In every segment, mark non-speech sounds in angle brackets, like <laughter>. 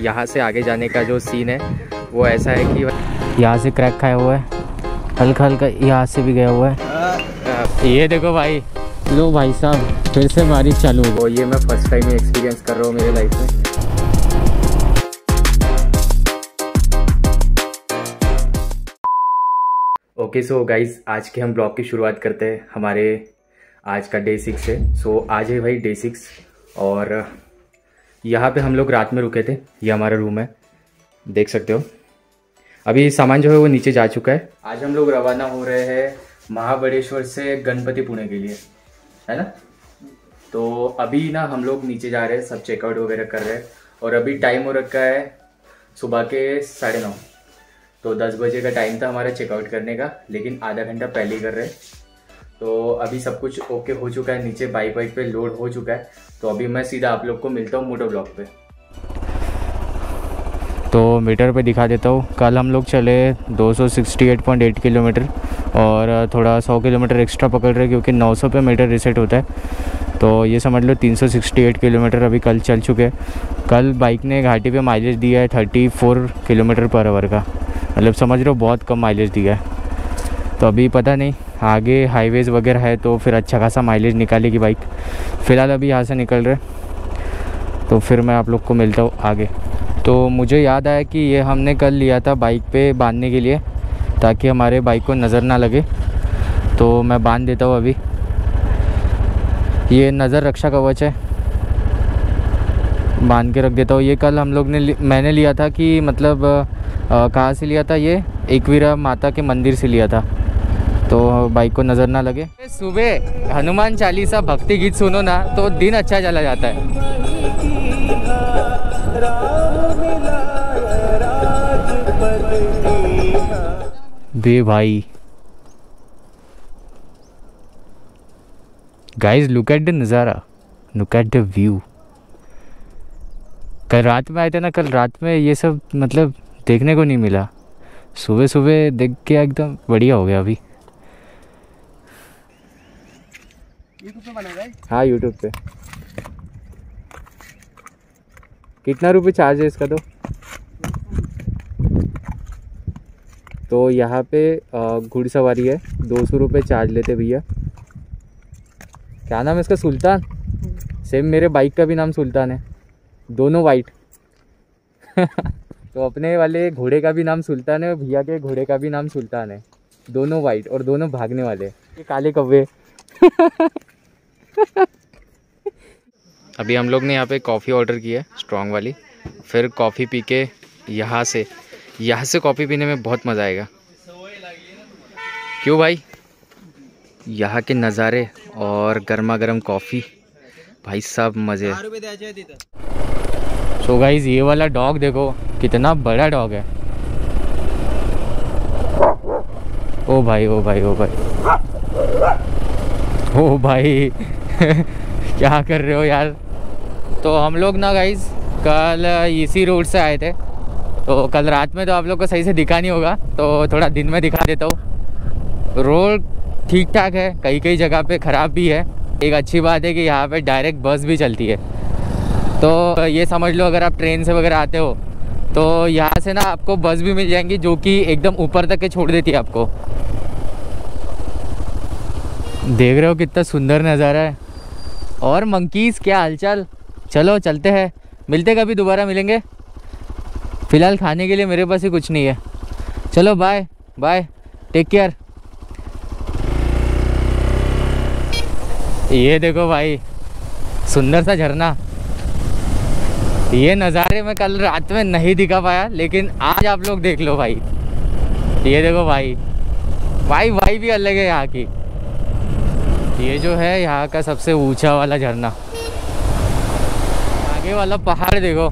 यहाँ से आगे जाने का जो सीन है वो ऐसा है कि यहाँ से क्रैक खाया हुआ है। हल्का हल्का यहाँ से भी गया हुआ है। ये देखो भाई लो भाई साहब फिर से बारिश चालू हो ये मैं फ़र्स्ट टाइम एक्सपीरियंस कर रहा हूँ मेरे लाइफ में। ओके सो गाइज़ आज के हम ब्लॉग की शुरुआत करते हैं। हमारे आज का डे सिक्स है। सो so, आज है भाई डे सिक्स और यहाँ पे हम लोग रात में रुके थे, ये हमारा रूम है। देख सकते हो। अभी सामान जो है वो नीचे जा चुका है। आज हम लोग रवाना हो रहे हैं महाबलेश्वर से गणपति पुणे के लिए, है ना? तो अभी ना हम लोग नीचे जा रहे हैं, सब चेकआउट वगैरह कर रहे हैं। और अभी टाइम हो रखा है सुबह के साढ़े नौ। तो दस बजे का टाइम था हमारा चेकआउट करने का, लेकिन आधा घंटा पहले ही कर रहे तो अभी सब कुछ ओके हो चुका है, नीचे बाइक वाइक पे लोड हो चुका है। तो अभी मैं सीधा आप लोग को मिलता हूँ मोटो ब्लॉक पे। तो मीटर पे दिखा देता हूँ। कल हम लोग चले 268.8 किलोमीटर और थोड़ा 100 किलोमीटर एक्स्ट्रा पकड़ रहे क्योंकि 900 पे मीटर रिसेट होता है। तो ये समझ लो 368 किलोमीटर अभी कल चल चुके हैं। कल बाइक ने घाटी पे माइलेज दिया है 34 किलोमीटर पर आवर का। मतलब समझ लो बहुत कम माइलेज दिया है। तो अभी पता नहीं आगे हाईवेज़ वगैरह है तो फिर अच्छा खासा माइलेज निकालेगी बाइक फ़िलहाल अभी यहाँ से निकल रहे तो फिर मैं आप लोग को मिलता हूँ आगे। तो मुझे याद आया कि ये हमने कल लिया था बाइक पे बांधने के लिए, ताकि हमारे बाइक को नज़र ना लगे। तो मैं बाँध देता हूँ अभी। ये नज़र रक्षा कवच है। बाँध के रख देता हूँ। ये कल हम लोग ने मैंने लिया था कि मतलब कहाँ से लिया था ये? एकवीरा माता के मंदिर से लिया था। तो बाइक को नज़र ना लगे। सुबह हनुमान चालीसा भक्ति गीत सुनो ना तो दिन अच्छा चला जाता है। बे भाई। गाइस लुक एट द नज़ारा लुक एट द व्यू कल रात में आए थे ना कल रात में ये सब मतलब देखने को नहीं मिला। सुबह सुबह देख के एकदम बढ़िया हो गया अभी। बना हाँ यूट्यूब पे। कितना रुपये चार्ज है इसका तो? तो यहाँ पे घुड़सवारी है। दो सौ रुपये चार्ज लेते भैया। क्या नाम है इसका? सुल्तान? सेम मेरे बाइक का भी नाम सुल्तान है। दोनों वाइट <laughs> तो अपने वाले घोड़े का भी नाम सुल्तान है और भैया के घोड़े का भी नाम सुल्तान है। दोनों वाइट और दोनों भागने वाले। ये काले कौवे। <laughs> अभी हम लोग ने यहाँ पे कॉफ़ी ऑर्डर की है स्ट्रॉन्ग वाली। फिर कॉफ़ी पी के यहाँ से यहाँ से कॉफ़ी पीने में बहुत मज़ा आएगा। क्यों भाई? यहाँ के नज़ारे और गर्मा गर्म कॉफ़ी, भाई साहब मज़े सो गाइज़ ये वाला डॉग देखो, कितना बड़ा डॉग है। ओ भाई ओ भाई ओ भाई। ओ भाई <laughs> क्या कर रहे हो यार? तो हम लोग ना गाइज़ कल इसी रोड से आए थे। तो कल रात में तो आप लोग को सही से दिखा नहीं होगा तो थोड़ा दिन में दिखा देता हूँ। रोड ठीक ठाक है कई कई जगह पे ख़राब भी है। एक अच्छी बात है कि यहाँ पे डायरेक्ट बस भी चलती है। तो ये समझ लो अगर आप ट्रेन से वगैरह आते हो तो यहाँ से ना आपको बस भी मिल जाएँगी, जो कि एकदम ऊपर तक के छोड़ देती है आपको। देख रहे हो कितना सुंदर नज़ारा है। और मंकीज़ क्या हालचाल? चलो, चलते हैं। मिलते कभी, दोबारा मिलेंगे। फ़िलहाल खाने के लिए मेरे पास ही कुछ नहीं है। चलो बाय बाय टेक केयर ये देखो भाई, सुंदर सा झरना। ये नज़ारे में कल रात में नहीं दिखा पाया, लेकिन आज आप लोग देख लो भाई। ये देखो भाई भाई भाई भी अलग है यहाँ की। ये जो है यहाँ का सबसे ऊँचा वाला झरना। आगे वाला पहाड़ देखो।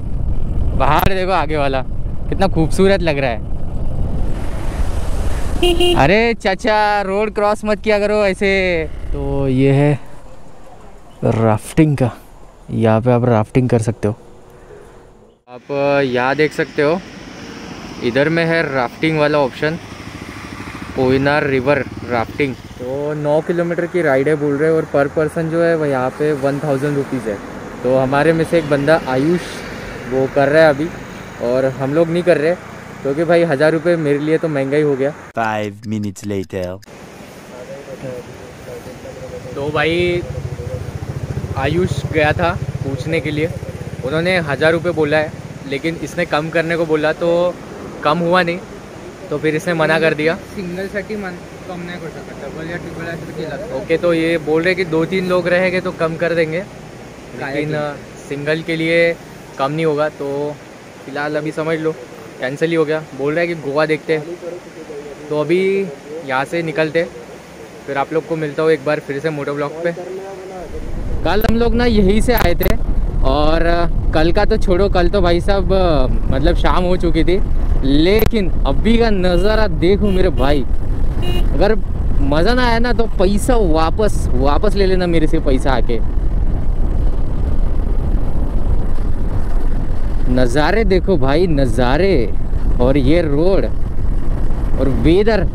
पहाड़ देखो आगे वाला। कितना खूबसूरत लग रहा है। अरे चाचा रोड क्रॉस मत किया करो ऐसे। तो ये है राफ्टिंग का। यहाँ पे आप राफ्टिंग कर सकते हो। आप, यहाँ देख सकते हो। इधर में है राफ्टिंग वाला ऑप्शन कोयनार रिवर राफ्टिंग तो 9 किलोमीटर की राइड है बोल रहे हैं और पर पर्सन जो है वो यहाँ पे वन थाउज़ेंड रुपीज़ है। तो हमारे में से एक बंदा आयुष वो कर रहा है अभी और हम लोग नहीं कर रहे क्योंकि तो भाई हज़ार रुपये मेरे लिए तो महँगा ही हो गया। Five minutes later. तो भाई आयुष गया था पूछने के लिए। उन्होंने हज़ार रुपये बोला है लेकिन इसने कम करने को बोला तो कम हुआ नहीं। तो फिर इसने मना कर दिया। सिंगल सिंगलसाठी मन कम नाही करू शकत. डबल या ट्रिपल केला ओके तो ये बोल रहे कि दो तीन लोग रहेंगे तो कम कर देंगे। लेकिन सिंगल के लिए कम नहीं होगा तो फ़िलहाल अभी समझ लो। कैंसिल ही हो गया। बोल रहे हैं कि गोवा देखते हैं। तो अभी यहाँ से निकलते। फिर आप लोग को मिलता हूँ एक बार फिर से मोटो ब्लॉक पे। कल हम लोग ना यहीं से आए थे। और कल का तो छोड़ो कल तो भाई साहब मतलब शाम हो चुकी थी। लेकिन अभी का नज़ारा देखो मेरे भाई। अगर मज़ा ना आया ना तो पैसा वापस वापस ले लेना मेरे से पैसा आके। नज़ारे देखो भाई, नज़ारे और ये रोड और weather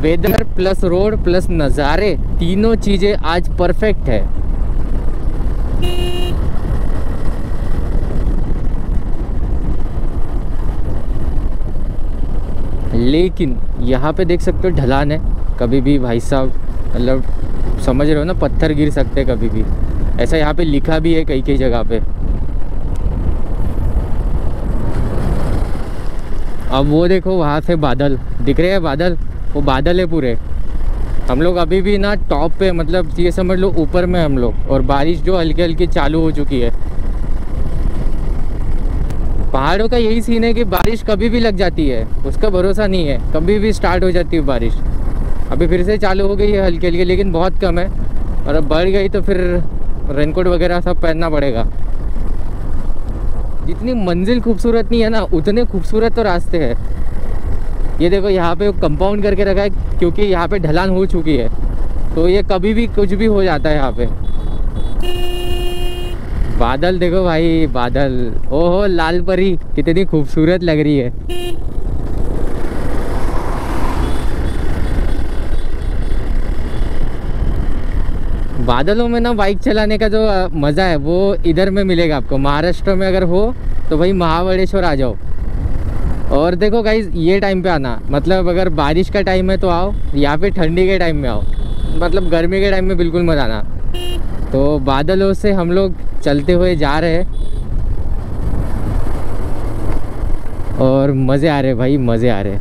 weather plus road plus नज़ारे, तीनों चीज़ें आज परफेक्ट है। लेकिन यहाँ पे देख सकते हो ढलान है। कभी भी भाई साहब मतलब समझ रहे हो ना, पत्थर गिर सकते हैं कभी भी। ऐसा यहाँ पे लिखा भी है कई कई जगह पे। अब वो देखो, वहाँ से बादल। दिख रहे हैं बादल? वो बादल है पूरे। हम लोग अभी भी ना टॉप पे मतलब ये समझ लो, ऊपर में हम लोग। और बारिश जो हल्की हल्की चालू हो चुकी है। पहाड़ों का यही सीन है कि बारिश कभी भी लग जाती है। उसका भरोसा नहीं है। कभी भी स्टार्ट हो जाती है बारिश। अभी फिर से चालू हो गई है हल्की हल्की, लेकिन बहुत कम है। और अब बढ़ गई तो फिर रेनकोट वगैरह सब पहनना पड़ेगा। जितनी मंजिल खूबसूरत नहीं है ना, उतने खूबसूरत तो रास्ते हैं। ये देखो, यहाँ पे कंपाउंड करके रखा है, क्योंकि यहाँ पे ढलान हो चुकी है। तो ये कभी भी कुछ भी हो जाता है यहाँ पे। बादल देखो भाई, बादल। ओहो, लाल परी, कितनी खूबसूरत लग रही है। बादलों में ना बाइक चलाने का जो मज़ा है, वो इधर में मिलेगा आपको। महाराष्ट्र में अगर हो तो भाई महाबलेश्वर आ जाओ। और देखो गाइज़ ये टाइम पे आना। मतलब अगर बारिश का टाइम है तो आओ, या फिर ठंडी के टाइम में आओ। मतलब गर्मी के टाइम में बिल्कुल मत आना। तो बादलों से हम लोग चलते हुए जा रहे हैं। और मज़े आ रहे भाई, मज़े आ रहे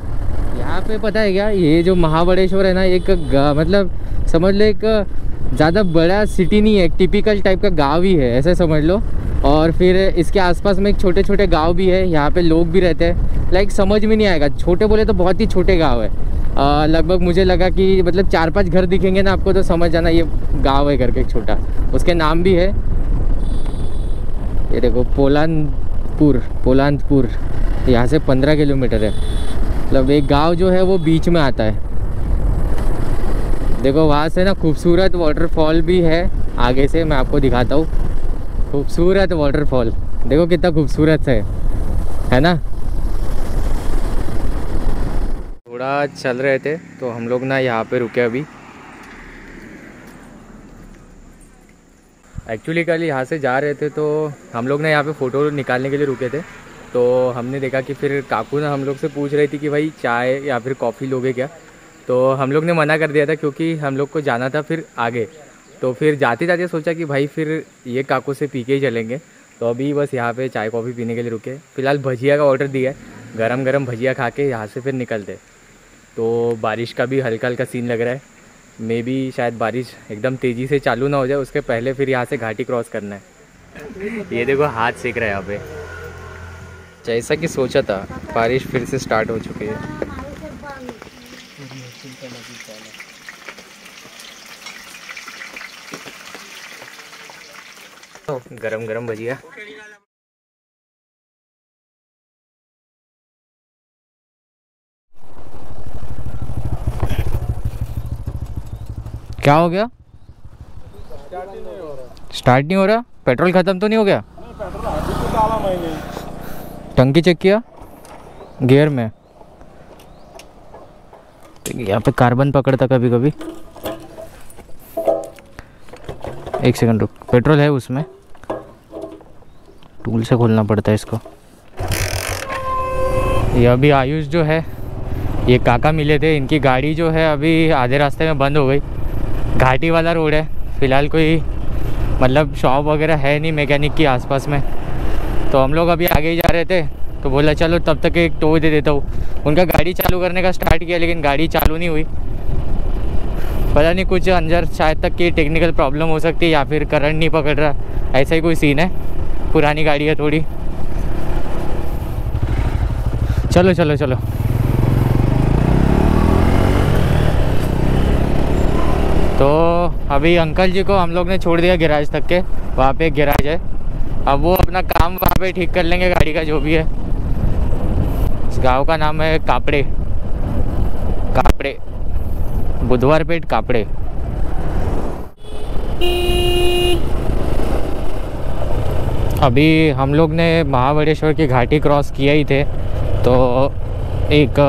यहाँ पे पता है क्या, ये जो महाबलेश्वर है ना, एक मतलब समझ लो एक, ज़्यादा बड़ा सिटी नहीं है, एक टिपिकल टाइप का गाँव ही है, ऐसा समझ लो। और फिर इसके आसपास में एक छोटे छोटे गाँव भी है, यहाँ पे लोग भी रहते हैं। लाइक समझ में नहीं आएगा। छोटे बोले तो बहुत ही छोटे गाँव है। लगभग मुझे लगा कि मतलब चार पाँच घर दिखेंगे ना आपको तो समझ जाना ये गाँव है करके छोटा। उसके नाम भी है, ये देखो, पोलानपुर पोलानपुर। यहाँ से पंद्रह किलोमीटर है। मतलब एक गाँव जो है, वो बीच में आता है। देखो, वहाँ से ना खूबसूरत वाटरफॉल भी है। आगे से मैं आपको दिखाता हूँ। खूबसूरत वाटरफॉल देखो कितना खूबसूरत है। है ना? थोड़ा चल रहे थे तो हम लोग ना यहाँ पे रुके अभी। एक्चुअली कल यहाँ से जा रहे थे तो हम लोग ना यहाँ पे फ़ोटो निकालने के लिए रुके थे। तो हमने देखा कि फिर काकू ना हम लोग से पूछ रही थी कि भाई चाय या फिर कॉफ़ी लोगे क्या? तो हम लोग ने मना कर दिया था, क्योंकि हम लोग को जाना था फिर आगे। तो फिर जाते जाते सोचा कि भाई फिर ये काकू से पी के ही चलेंगे। तो अभी बस यहाँ पे चाय कॉफ़ी पीने के लिए रुके। फ़िलहाल भजिया का ऑर्डर दिया है। गरम गरम भजिया खा के यहाँ से फिर निकलते। तो बारिश का भी हल्का हल्का सीन लग रहा है। मे भी शायद बारिश एकदम तेज़ी से चालू ना हो जाए, उसके पहले फिर यहाँ से घाटी क्रॉस करना है। ये देखो हाथ सेक रहा है यहाँ पे। जैसा कि सोचा था, बारिश फिर से स्टार्ट हो चुकी है। गरम गरम भजिया। क्या हो गया? स्टार्ट नहीं हो रहा? पेट्रोल ख़त्म तो नहीं हो गया? टंकी चेक किया? गियर में। यहाँ पे कार्बन पकड़ता कभी कभी एक सेकंड रुक। पेट्रोल है उसमें। टूल से खोलना पड़ता है इसको। ये अभी आयुष जो है, ये काका मिले थे, इनकी गाड़ी जो है अभी आधे रास्ते में बंद हो गई। घाटी वाला रोड है, फ़िलहाल कोई मतलब शॉप वगैरह है नहीं मैकेनिक की आसपास में। तो हम लोग अभी आगे ही जा रहे थे तो बोला चलो तब तक एक टो दे देता हूँ। उनका गाड़ी चालू करने का स्टार्ट किया, लेकिन गाड़ी चालू नहीं हुई। पता नहीं कुछ अंदर शायद तक की टेक्निकल प्रॉब्लम हो सकती है या फिर करंट नहीं पकड़ रहा, ऐसा ही कोई सीन है। पुरानी गाड़ी है थोड़ी। चलो चलो चलो। तो अभी अंकल जी को हम लोग ने छोड़ दिया गैराज तक के, वहाँ पे गैराज है। अब वो अपना काम वहाँ पे ठीक कर लेंगे, गाड़ी का जो भी है। इस गाँव का नाम है कापड़े। कापड़े। बुधवार पेट कापड़े। अभी हम लोग ने महाबलेश्वर की घाटी क्रॉस किया ही थे तो एक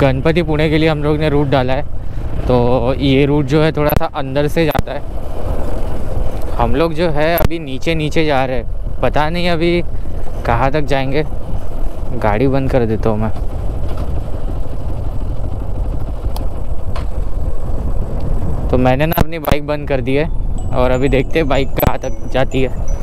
गणपति पुणे के लिए हम लोग ने रूट डाला है। तो ये रूट जो है थोड़ा सा अंदर से जाता है। हम लोग जो है अभी नीचे नीचे जा रहे हैं। पता नहीं अभी कहाँ तक जाएँगे। गाड़ी बंद कर देता हूँ मैं। तो मैंने ना अपनी बाइक बंद कर दी है और अभी देखते हैं बाइक कहाँ तक जाती है।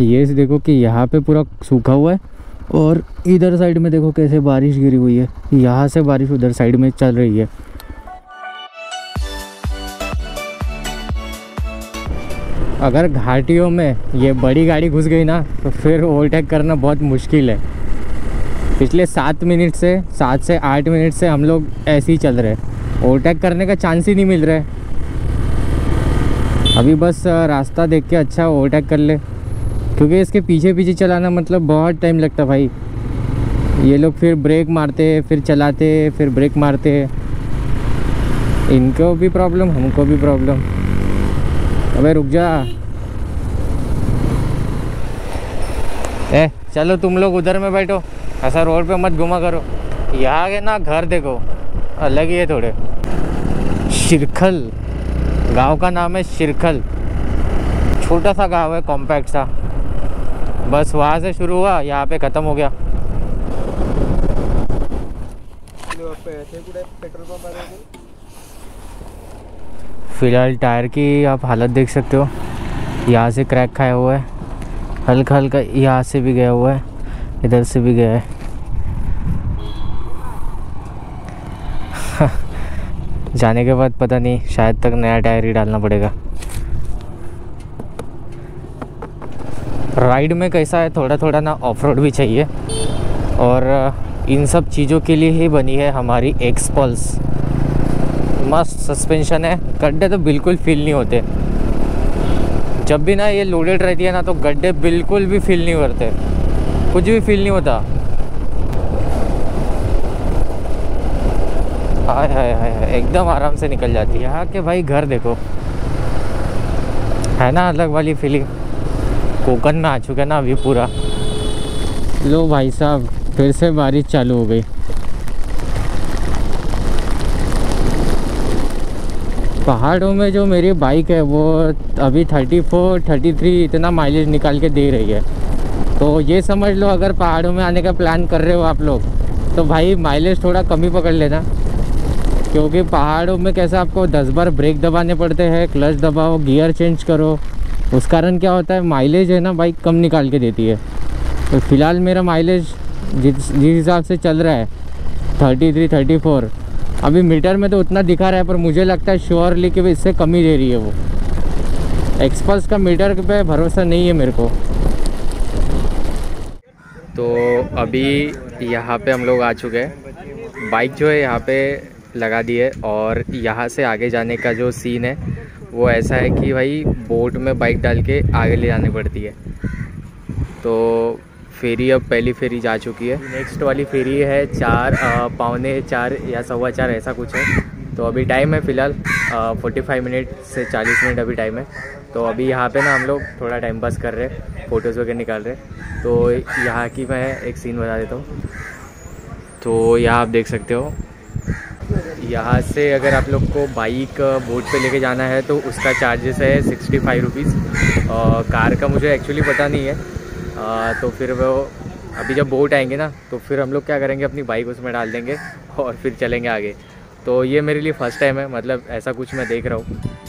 ये देखो कि यहाँ पे पूरा सूखा हुआ है और इधर साइड में देखो कैसे बारिश गिरी हुई है। यहाँ से बारिश उधर साइड में चल रही है। अगर घाटियों में ये बड़ी गाड़ी घुस गई ना तो फिर ओवरटेक करना बहुत मुश्किल है। पिछले सात मिनट से, सात से आठ मिनट से हम लोग ऐसे ही चल रहे हैं। ओवरटेक करने का चांस ही नहीं मिल रहा है। अभी बस रास्ता देख के अच्छा ओवरटेक कर ले। क्योंकि इसके पीछे पीछे चलाना मतलब बहुत टाइम लगता भाई। ये लोग फिर ब्रेक मारते, फिर चलाते, फिर ब्रेक मारते। इनको भी प्रॉब्लम हमको भी प्रॉब्लम अबे रुक जा। ए, चलो तुम लोग उधर में बैठो। ऐसा रोड पे मत घुमा करो। यहाँ के ना, घर देखो। अलग ही है थोड़े। शिरखल। गाँव का नाम है शिरखल। छोटा सा गाँव है कॉम्पैक्ट सा। बस वहाँ से शुरू हुआ यहाँ पे ख़त्म हो गया। फ़िलहाल टायर की आप हालत देख सकते हो। यहाँ से क्रैक खाया हुआ है। हल्का हल्का यहाँ से भी गया हुआ है इधर से भी गया है। <laughs> जाने के बाद पता नहीं शायद तक नया टायर ही डालना पड़ेगा। राइड में कैसा है थोड़ा थोड़ा ना ऑफ़ रोड भी चाहिए। और इन सब चीज़ों के लिए ही बनी है हमारी एक्सपल्स मस्त सस्पेंशन है, गड्ढे तो बिल्कुल फील नहीं होते। जब भी ना ये लोडेड रहती है ना तो गड्ढे बिल्कुल भी फील नहीं करते। कुछ भी फील नहीं होता। हाय हाय हाय एकदम आराम से निकल जाती है। यहाँ के भाई घर देखो। है ना, अलग वाली फीलिंग कोकन में आ चुका है ना अभी पूरा। लो भाई साहब फिर से बारिश चालू हो गई। पहाड़ों में जो मेरी बाइक है वो अभी 34, 33 इतना माइलेज निकाल के दे रही है। तो ये समझ लो अगर पहाड़ों में आने का प्लान कर रहे हो आप लोग तो भाई माइलेज थोड़ा कम ही पकड़ लेना। क्योंकि पहाड़ों में कैसा आपको 10 बार ब्रेक दबाने पड़ते हैं क्लच दबाओ गियर चेंज करो उस कारण क्या होता है माइलेज है ना बाइक कम निकाल के देती है। तो फ़िलहाल मेरा माइलेज जिस जिस हिसाब से चल रहा है थर्टी थ्री थर्टी फोर अभी मीटर में तो उतना दिखा रहा है, पर मुझे लगता है श्योरली कि इससे कम दे रही है वो। एक्सपल्स का मीटर पे भरोसा नहीं है मेरे को। तो अभी यहाँ पे हम लोग आ चुके हैं। बाइक जो है यहाँ पे लगा दी है और यहाँ से आगे जाने का जो सीन है वो ऐसा है कि भाई बोट में बाइक डाल के आगे ले जानी पड़ती है। तो फेरी अब पहली फेरी जा चुकी है। नेक्स्ट वाली फेरी है चार पौने चार या सवा चार, ऐसा कुछ है। तो अभी टाइम है फ़िलहाल फोर्टी फाइव मिनट से चालीस मिनट अभी टाइम है। तो अभी यहाँ पे ना हम लोग थोड़ा टाइम पास कर रहे हैं फ़ोटोज़ वगैरह निकाल रहे हैं। तो यहाँ की मैं एक सीन बता देता हूँ। तो यहाँ आप देख सकते हो यहाँ से अगर आप लोग को बाइक बोट पे लेके जाना है तो उसका चार्जेस है सिक्सटी फाइव रुपीज़ कार का मुझे एक्चुअली पता नहीं है। आ, तो फिर वो अभी जब बोट आएँगे ना तो फिर हम लोग क्या करेंगे अपनी बाइक उसमें डाल देंगे और फिर चलेंगे आगे। तो ये मेरे लिए फ़र्स्ट टाइम है मतलब ऐसा कुछ मैं देख रहा हूँ।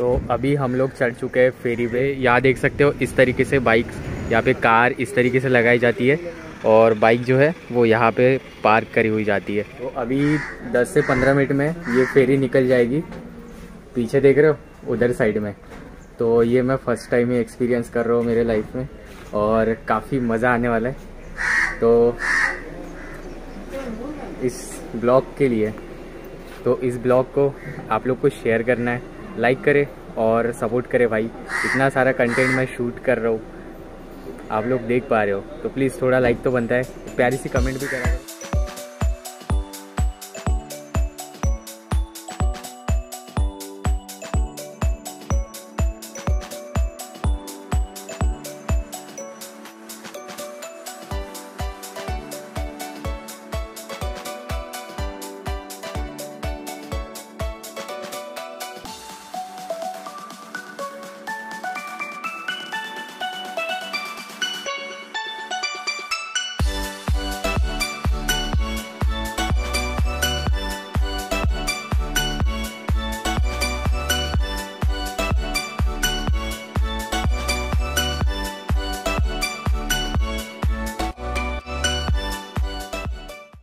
तो अभी हम लोग चढ़ चुके हैं फेरी पे। यहाँ देख सकते हो इस तरीके से बाइक यहाँ पे कार इस तरीके से लगाई जाती है और बाइक जो है वो यहाँ पे पार्क करी हुई जाती है। तो अभी 10 से 15 मिनट में ये फेरी निकल जाएगी। पीछे देख रहे हो? उधर साइड में। तो ये मैं फ़र्स्ट टाइम ही एक्सपीरियंस कर रहा हूँ मेरे लाइफ में और काफ़ी मज़ा आने वाला है। तो इस ब्लॉग के लिए तो इस ब्लॉग को आप लोग को शेयर करना है। लाइक करें और सपोर्ट करें भाई। इतना सारा कंटेंट मैं शूट कर रहा हूँ। आप लोग देख पा रहे हो। तो प्लीज़ थोड़ा लाइक तो बनता है। प्यारी सी कमेंट भी करा।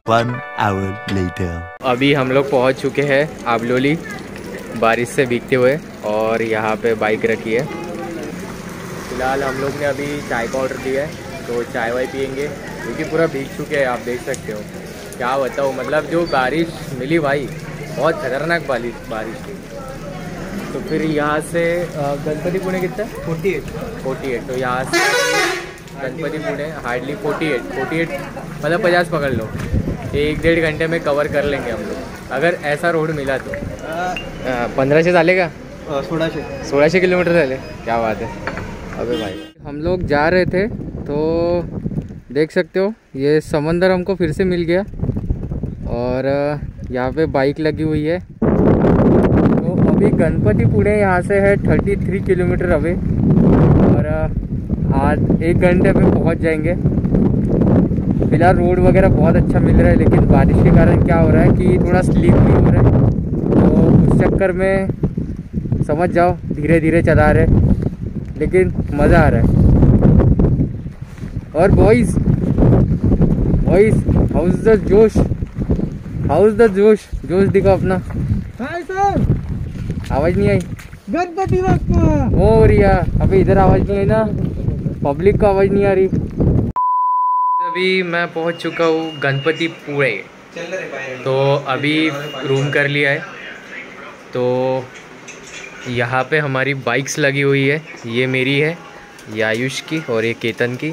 One hour later. अभी हम लोग पहुँच चुके हैं आबलोली। बारिश से भीगते हुए और यहाँ पे बाइक रखी है। फ़िलहाल हम लोग ने अभी चाय का ऑर्डर दिया है तो चाय वाय पियेंगे। क्योंकि पूरा भीग चुके हैं आप देख सकते हो। क्या बताओ मतलब जो बारिश मिली भाई बहुत खतरनाक बारिश बारिश थी। तो फिर यहाँ से गणपति पुणे कितना? फोर्टी एट फोर्टी एट तो यहाँ से Ganpati Pune hardly forty eight forty eight मतलब पचास पकड़ लो। एक डेढ़ घंटे में कवर कर लेंगे हम लोग। अगर ऐसा रोड मिला तो। पंद्रह पंधराशे झाले का सोळाशे सोळाशे किलोमीटर झाले क्या बात है। अबे भाई। हम लोग जा रहे थे तो देख सकते हो ये समंदर हमको फिर से मिल गया। और यहाँ पे बाइक लगी हुई है। तो अभी गणपति पुणे यहाँ से है थर्टी थ्री किलोमीटर अवे और आज एक घंटे में पहुँच जाएँगे। फ़िलहाल रोड वगैरह बहुत अच्छा मिल रहा है लेकिन बारिश के कारण क्या हो रहा है कि थोड़ा स्लीप भी हो रहा है। तो उस चक्कर में समझ जाओ धीरे धीरे चला रहे लेकिन मज़ा आ रहा है। और बॉयज़ बॉयज़ हाउस द जोश? हाउस द जोश? जोश दिखाओ अपना। Hi sir. आवाज़ नहीं आई। गणपति ओ रिया अभी इधर आवाज़ नहीं आई ना। पब्लिक को आवाज़ नहीं आ रही। अभी मैं पहुँच चुका हूँ गणपति पुणे तो अभी रूम कर लिया है। तो यहाँ पे हमारी बाइक्स लगी हुई है। ये मेरी है, ये आयुष की और ये केतन की।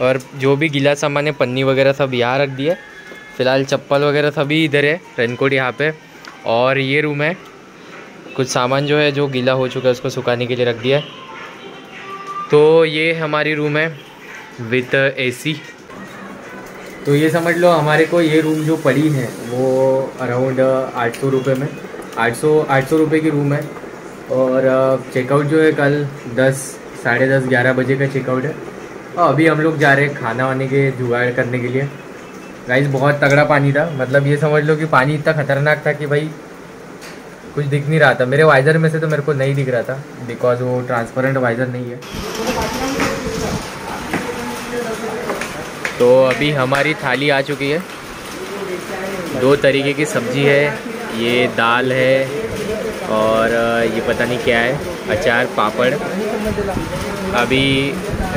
और जो भी गीला सामान है, पन्नी वगैरह सब यहाँ रख दिया फ़िलहाल चप्पल वगैरह सभी इधर है, रेनकोट यहाँ पे। और ये रूम है। कुछ सामान जो है, जो गीला हो चुका है, उसको सुखाने के लिए रख दिया है। तो ये हमारी रूम है विथ एसी तो ये समझ लो हमारे को ये रूम जो पड़ी है, वो अराउंड आठ सौ रुपये में, आठ सौ आठ सौ रुपये की रूम है। और चेकआउट जो है कल दस, साढ़े दस, ग्यारह बजे का चेकआउट है। और अभी हम लोग जा रहे हैं खाना वाने के जुगाड़ करने के लिए। गाइस बहुत तगड़ा पानी था। मतलब ये समझ लो कि पानी इतना खतरनाक था कि भाई, कुछ दिख नहीं रहा था। मेरे वाइज़र में से तो मेरे को नहीं दिख रहा था। बिकॉज़ वो ट्रांसपेरेंट वाइज़र नहीं है। तो अभी हमारी थाली आ चुकी है। दो तरीके की सब्ज़ी है, ये दाल है और ये पता नहीं क्या है, अचार, पापड़। अभी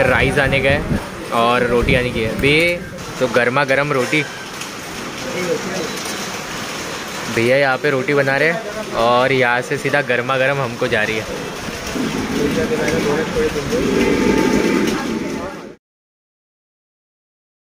राइस आने का है और रोटी आने की है। बे तो गर्मा गर्म रोटी। भैया यहाँ पे रोटी बना रहे हैं और यहाँ से सीधा गर्मा गर्म हमको जा रही है।